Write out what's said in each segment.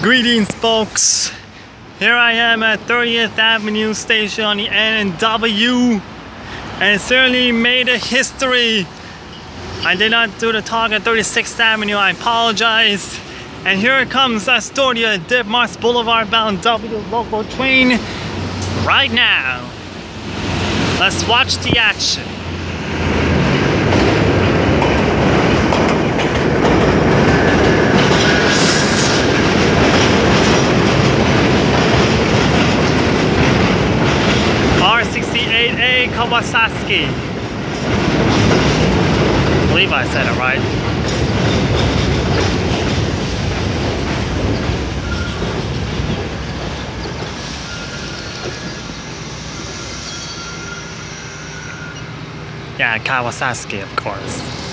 Greetings folks! Here I am at 30th Avenue Station on the N&W and it certainly made a history. I did not do the talk at 36th Avenue, I apologize. And here it comes Astoria Ditmars Boulevard bound W local train right now. Let's watch the action. R68A Kawasaki. I believe I said it right. Yeah, Kawasaki, of course.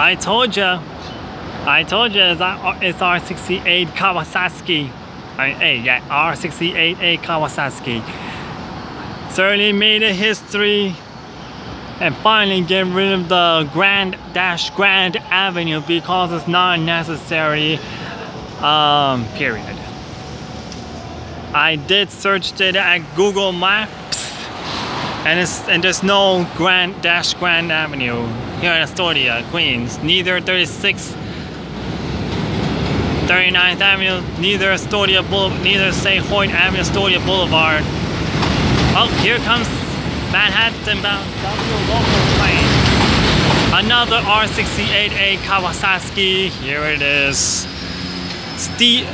I told you. I told you it's, it's R68 Kawasaki. I A, yeah, R68A Kawasaki. Certainly made a history and finally get rid of the Grand Dash Grand Avenue because it's not necessary. Um, period. I did search it at Google Maps and it's and there's no Grand Dash Grand Avenue here in Astoria, Queens. Neither 36 39th Avenue, neither Astoria Boulevard, neither say Hoyt Avenue, Astoria Boulevard. Oh, here comes Manhattan bound local train. Another R68A Kawasaki. Here it is. Steve.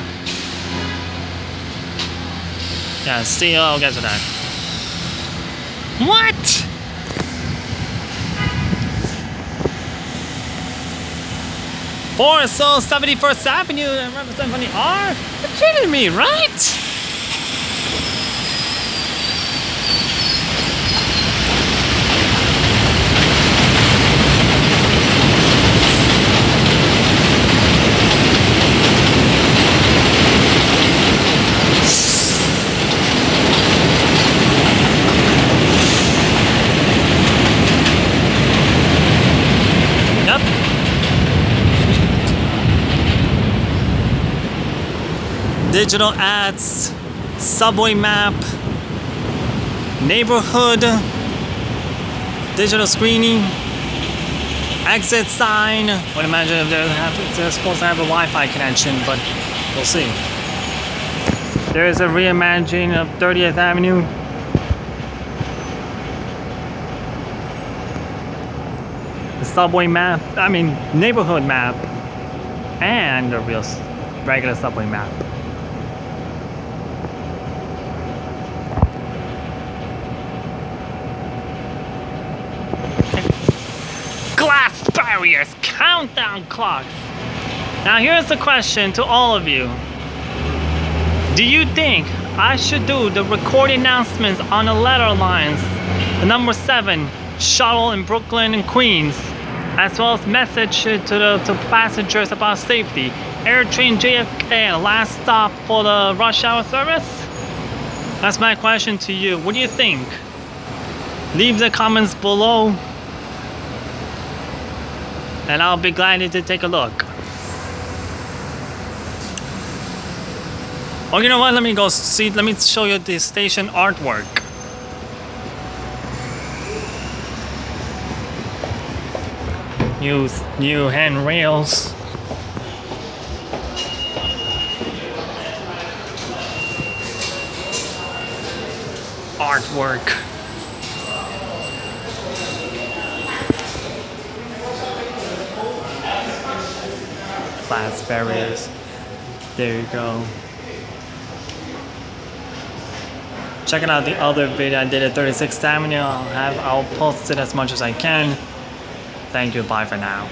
Yeah, see, I'll get to that. What? Forest Hill 71st Avenue and the R? You're kidding me, right? Digital ads, subway map, neighborhood, digital screening, exit sign. I Would imagine if they're, have, they're supposed to have a Wi-Fi connection, but we'll see. There is a reimagining of 30th Avenue. The subway map, I mean neighborhood map, and a real regular subway map. Glass barriers, countdown clocks. Now here's the question to all of you. Do you think I should do the recorded announcements on the letter lines, the number seven shuttle in Brooklyn and Queens, as well as message to the to passengers about safety? AirTrain JFK, last stop for the rush hour service? That's my question to you. What do you think? Leave the comments below and I'll be glad to take a look. Oh, you know what? Let me go see. Let me show you the station artwork. New, new handrails. Artwork. Glass barriers. There you go. Checking out the other video I did at 36th Avenue. I'll have I'll post it as much as I can. Thank you. Bye for now.